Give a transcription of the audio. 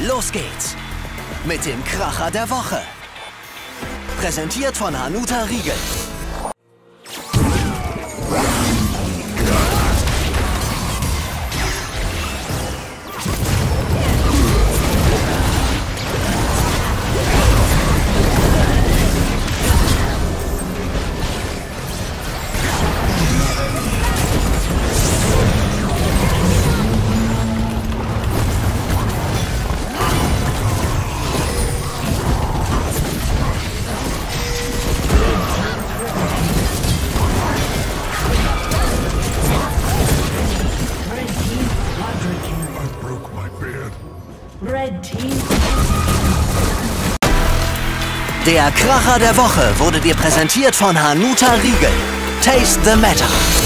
Los geht's mit dem Kracher der Woche. Präsentiert von Hanuta Riegel. I broke my beard. Red team Der Kracher der Woche wurde dir präsentiert von Hanuta Riegel. Taste the Matter.